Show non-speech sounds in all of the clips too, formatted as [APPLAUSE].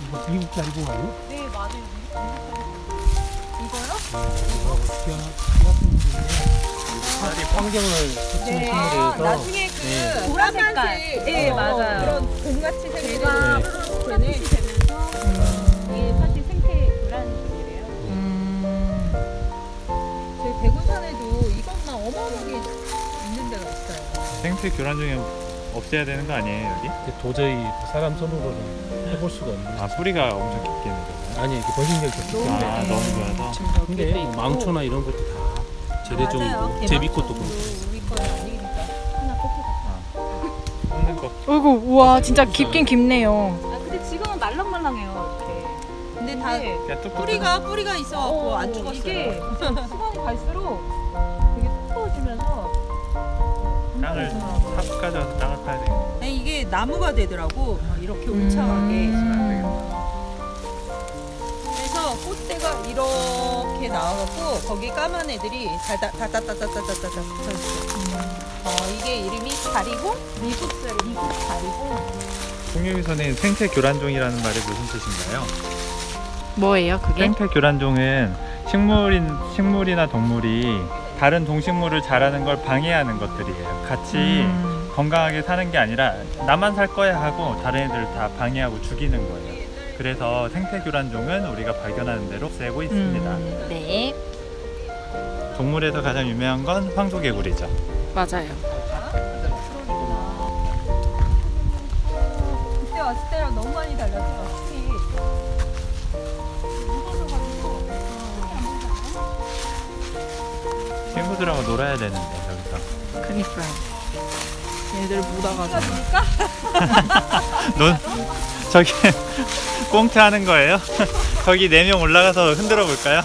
이거 미국 자리고 아니야? 네 맞아요. 이거요? 이거 기아 기아 분들이 환경을 네. 식물이어서 나중에 그 네. 보라 색깔. 네 어, 맞아요. 그런 봄같이 제가 네. 되네. 되면서 이게 사실 생태 교란종이래요. 음. 저희 대구산에도 이것만 어마어마하게. 생태 교란종이 없애야 되는 거 아니에요 여기? 도저히 사람 손으로는 해볼 수가 없는 아 뿌리가 엄청 깊게 내려가요? 아니 이게 번식력이 아 너무 좋아서 근데 망초나 이런 것도 다 재래종이고 제비꽃도 그렇고 어이구 우와 진짜 깊긴 깊네요. 아 근데 지금은 말랑말랑해요. 이렇게. 근데 다 뿌리가 뿌리가 있어갖고 어, 안 죽었어요. 이게 [LAUGHS] 시간이 갈수록 땅을 삽 가져와서 땅을 파야 되겠네 아니, 이게 나무가 되더라고. 막 이렇게 음. 울창하게. 안 되겠네 그래서 꽃대가 이렇게 나와갖고 거기 까만 애들이 다다다다다다다다다 붙어있어. 어 이게 이름이 다리고 미국새로 미국 다리고 송유기 선생님 생태 교란종이라는 말이 무슨 뜻인가요? 뭐예요 그게? 생태 교란종은 식물인 식물이나 동물이 다른 동식물을 자라는 걸 방해하는 것들이에요. 같이 음. 건강하게 사는 게 아니라 나만 살 거야 하고 다른 애들 다 방해하고 죽이는 거예요. 그래서 생태 교란종은 우리가 발견하는 대로 쓰고 있습니다. 음, 네 동물에서 가장 유명한 건 황소개구리죠. 맞아요. 그때 왔을 때랑 너무 많이 달랐어. 친구들하고 놀아야 되는데 여기서. 그니까요. 얘들 못 와가지고. 논 [LAUGHS] 저기 [LAUGHS] 꽁트 하는 거예요? [LAUGHS] 거기 네 명 올라가서 흔들어 볼까요?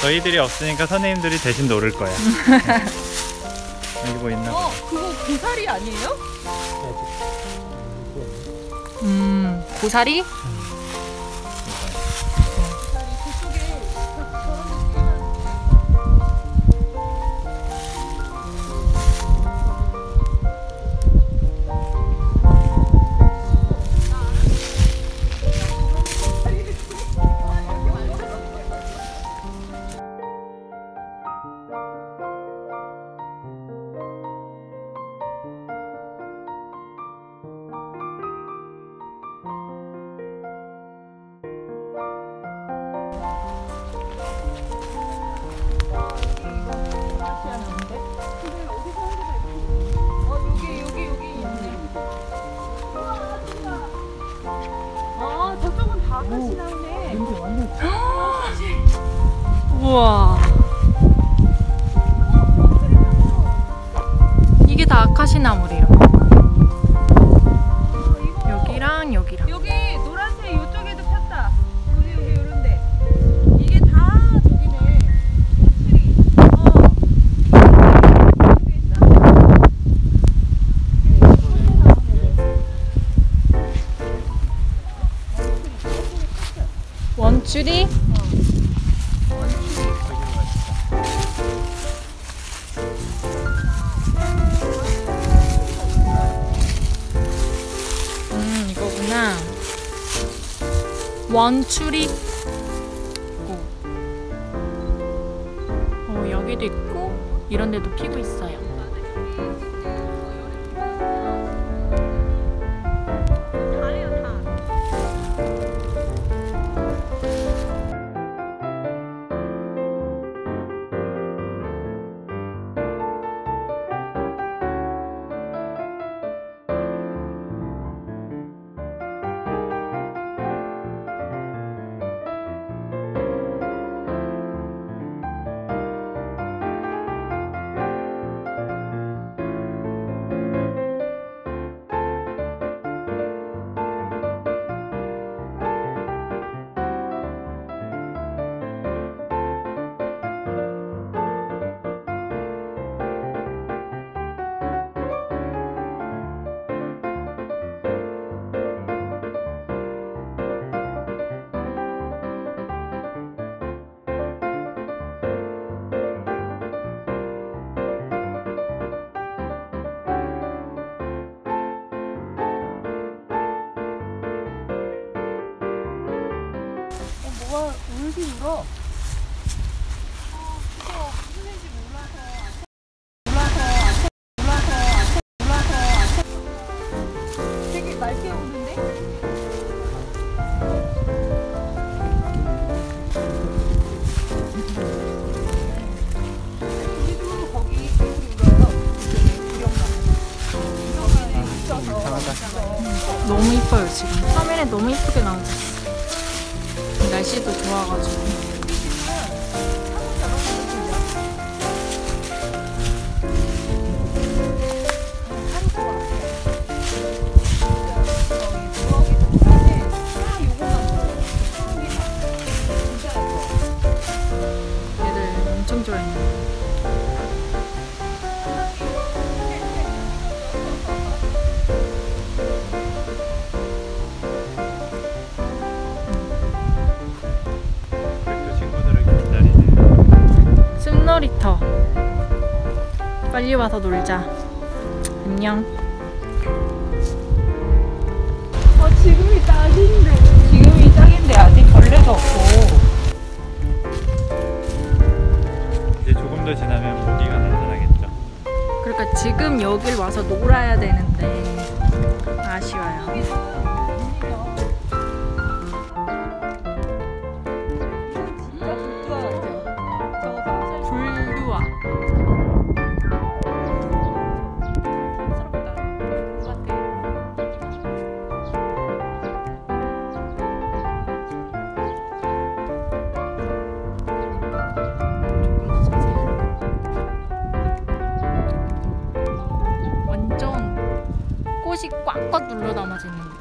저희들이 없으니까 선생님들이 대신 놀을 거야. 여기 뭐 있나? 어 그거 고사리 아니에요? 음? 고사리 우와. 이게 다 아카시나물이에요. 원추리? 음 이거구나. 원추리. 오. 어 여기도 있고 이런 데도 피고 있어요. 와 울긴 울어 너무 이뻐요 지금. 화면에 너무 이쁘게 나오고 있어 날씨도 좋아가지고. 빨리 와서 놀자. 안녕. 어 지금이 딱인데. 지금이 딱인데 아직 벌레도 없고. 이제 조금 더 지나면 모기가 나타나겠죠. 그러니까 지금 여길 와서 놀아야 되는데 아쉬워요. 꽃이 꽉꽉 눌러 담아지는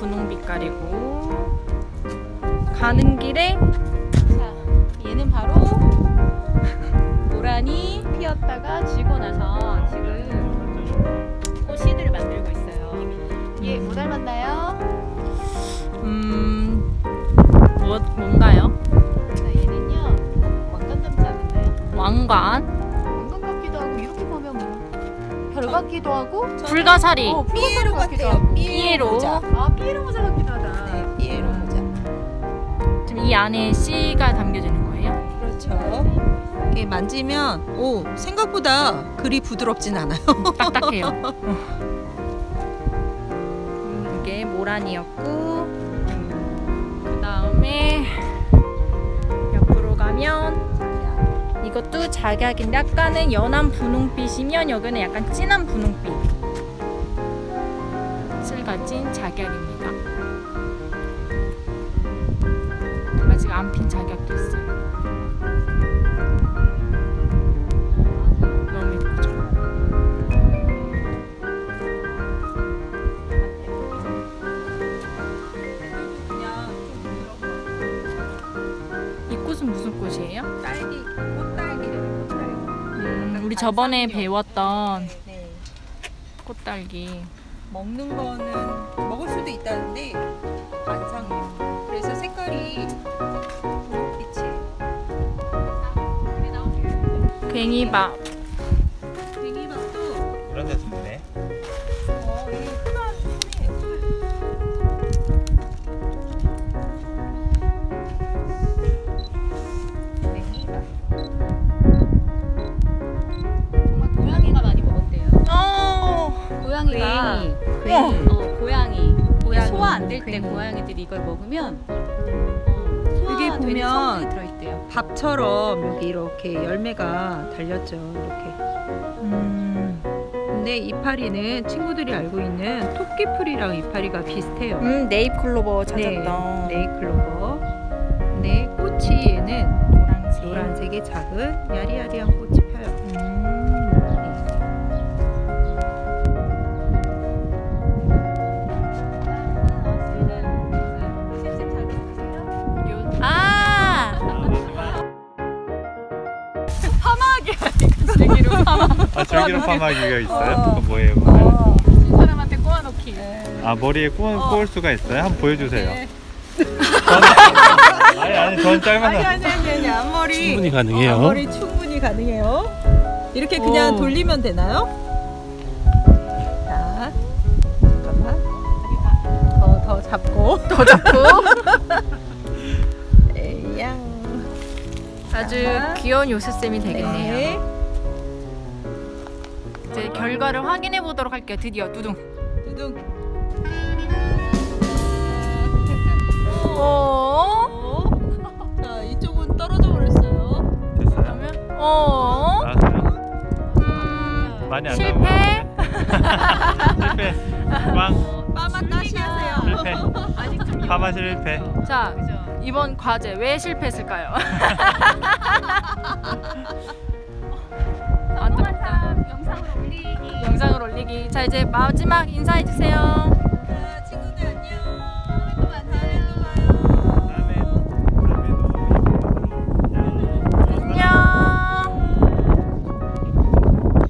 분홍 빛깔이고 가는 길에 자, 얘는 바로 모란이 피었다가 지고 나서 지금 꽃씨들을 만들고 있어요. 얘뭐 닮았나요? 음 뭐, 뭔가요? 자, 얘는요. 왕관 닮지 않았나요? 왕관 별 같기도 하고 불가사리 어, 삐에로 같기도 같아요. 하고. 삐에로. 모자. 아, 삐에로 모자 같기도 하다. 네, 삐에로 모자. 지금 이 안에 씨가 담겨지는 거예요? 그렇죠. 이렇게 만지면 오 생각보다 그리 부드럽진 않아요. [LAUGHS] 딱딱해요. 음, 이게 모란이었고 그 다음에 이것도 작약인데 약간은 연한 분홍빛이면 여기는 약간 진한 분홍빛 을 가진 작약입니다. 아직 안 핀 작약도 있어요. 무슨 꽃이에요? 딸기 저번에 배웠던 네. 꽃딸기. 먹는 거는 먹을 수도 있다는데 안 상해요. 그래서 색깔이 분홍빛이에요. 괭이밥. 이걸 먹으면 어, 여기 보면. 밥처럼 여기 이렇게 열매가 달렸죠. 이렇게. 음, 근데 이파리는 친구들이 알고 있는 토끼풀이랑 이파리가 비슷해요. 음 네잎 클로버 네, 네이클로버. 근데 꽃이 얘는 노란색. 노란색의 작은 야리야리한 꽃 [LAUGHS] 아 저기로 파마기가 있어요? 어. 그거 뭐예요? 그거는? 사람한테 꼬아놓기. 아 머리에 꼬, 꼬을 수가 있어요? 한번 보여주세요. 네. [LAUGHS] 아니 아니 전 짧아서. 아니 아니 아니 아니 앞머리 충분히 가능해요. 앞머리 충분히 가능해요. 이렇게 그냥 오. 돌리면 되나요? 자, 잠깐만. 더 더 잡고 더 잡고 [LAUGHS] 에양. 아주 자. 귀여운 요술쌤이 되겠네요. 네. 이제 결과를 확인해 보도록 할게요. 드디어 두둥. 두둥. 오. 어? 자 이쪽은 떨어져 버렸어요. 됐어요? 그러면 어. 음, 많이 안 실패. [LAUGHS] 실패. 꽝. 빠마 다시 하세요. 실패. [LAUGHS] 아직 좀 파마 실패. 자, 그죠? 이번 과제 왜 실패했을까요? [LAUGHS] 영상을 올리기. 영상을 올리기. 자, 이제 마지막 인사해 주세요.